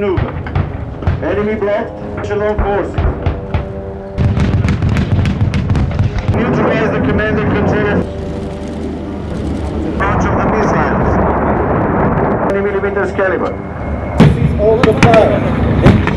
Maneuver. Enemy blocked. Echelon forces. Neutralize the command and control launch of the missiles. 20 millimeters caliber. This is all the.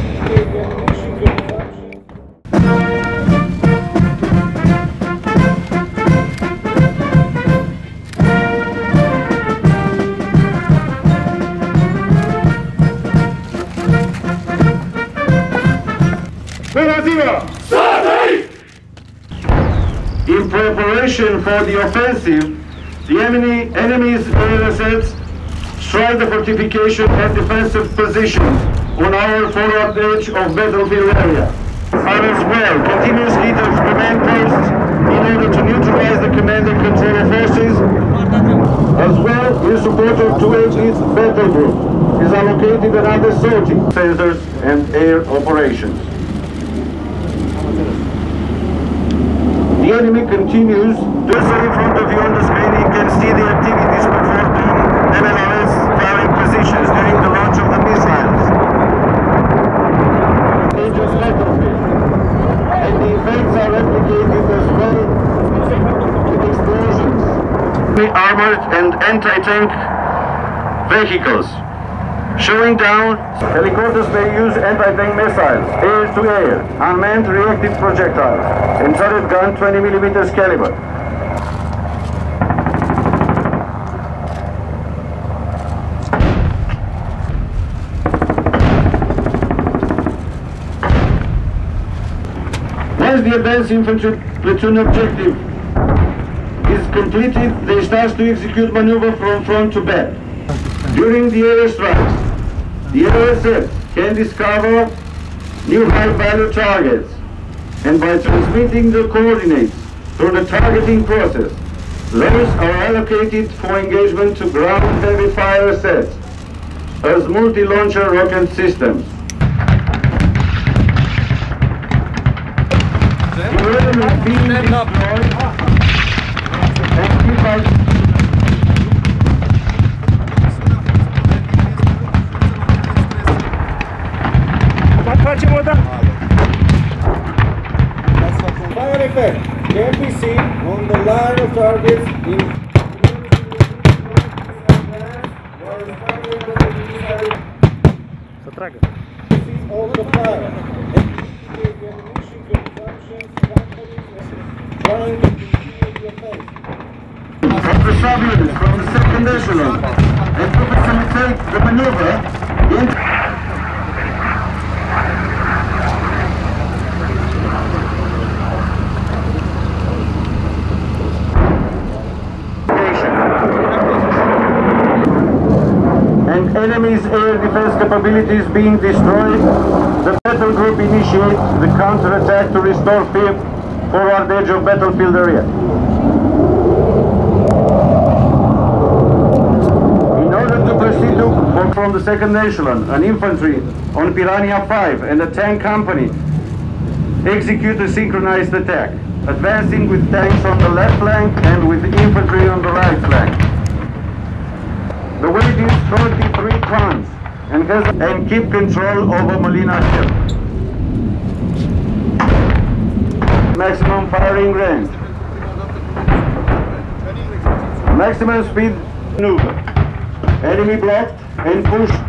In preparation for the offensive, the enemy, enemy's assets strike the fortification and defensive positions on our forward edge of battlefield area. Are as well continuous heat of command posts in order to neutralize the command and control forces, as well in support of 280th Battle Group is allocated another sorting sensors and air operations. The enemy continues. Just in front of you on the screen, you can see the activities performed on MLRS firing positions during the launch of the missiles. And the effects are replicated as well with explosions. Armored and anti-tank vehicles. Showing down, helicopters may use anti-tank missiles, air-to-air, unmanned reactive projectiles, turret gun 20 millimeters caliber. Once the advanced infantry platoon objective is completed, they start to execute maneuver from front to back. During the air strikes, the ASF can discover new high-value targets, and by transmitting the coordinates through the targeting process, those are allocated for engagement to ground heavy fire sets as multi-launcher rocket systems. The element being destroyed targets in offense. from the subunits from the second echelon and to facilitate the maneuver in enemy's air defense capabilities being destroyed, the battle group initiates the counterattack to restore FIB forward edge of battlefield area. In order to proceed to, from the second echelon, an infantry on Piranha 5 and a tank company execute a synchronized attack, advancing with tanks on the left flank and with infantry on the right flank. The weight is 33 tons and, has, and keep control over Molina Hill. Maximum firing range. Maximum speed maneuver. Enemy blocked and pushed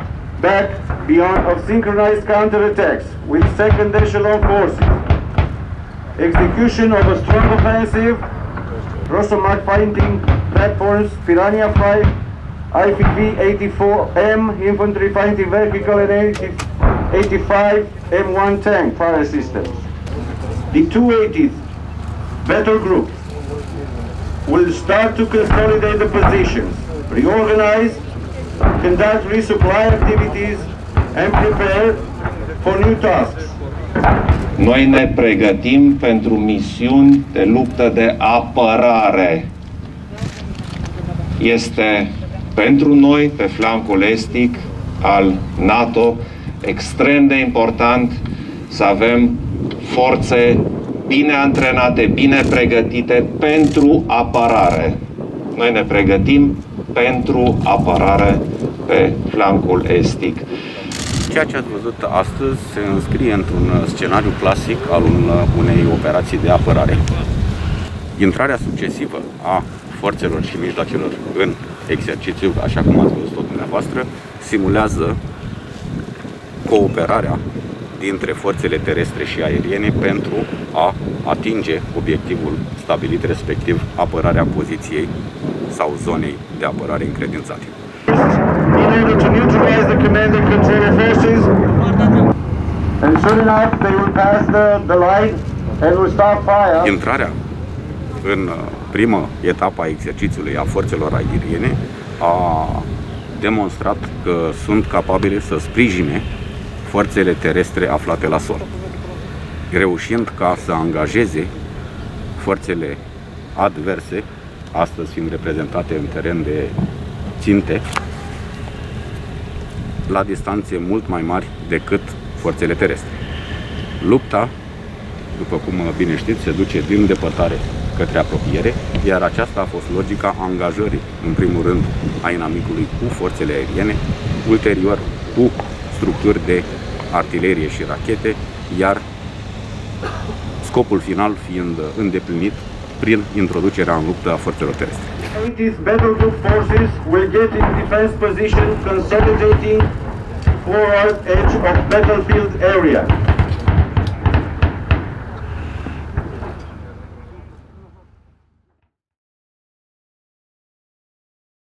back beyond of synchronized counterattacks with second echelon forces. Execution of a strong offensive, Rosomak fighting platforms, Piranha 5, IPV-84M infantry fighting vehicle and 80, 85 M1 tank fire systems. The 280th battle group will start to consolidate the positions, reorganize, conduct resupply activities, and prepare for new tasks. Noi ne pregătim pentru misiuni de luptă de apărare. Este pentru noi, pe flancul estic al NATO, extrem de important să avem forțe bine antrenate, bine pregătite pentru apărare. Noi ne pregătim pentru apărare pe flancul estic. Ceea ce ați văzut astăzi se înscrie într-un scenariu clasic al unei operații de apărare. Intrarea succesivă a forțelor și mijloacelor în exercițiu, așa cum ați văzut-o dumneavoastră, simulează cooperarea dintre forțele terestre și aeriene pentru a atinge obiectivul stabilit, respectiv apărarea poziției sau zonei de apărare încredințate. In order to neutralize the command and control forces, and soon enough they will pass the, the line and will start fire. Intrarea în uh, prima etapă a exercițiului a forțelor aeriene a demonstrat că sunt capabile să sprijine forțele terestre aflate la sol, reușind ca să angajeze forțele adverse, astăzi fiind reprezentate în teren de ținte, la distanțe mult mai mari decât forțele terestre. Lupta, după cum bine știți, se duce din depărtare către apropiere, iar aceasta a fost logica angajării, în primul rând, a inamicului cu forțele aeriene, ulterior cu structuri de artilerie și rachete, iar scopul final fiind îndeplinit prin introducerea în luptă a forțelor terestre. 80th Battle Group forces will get in defense position consolidating forward edge of battlefield area.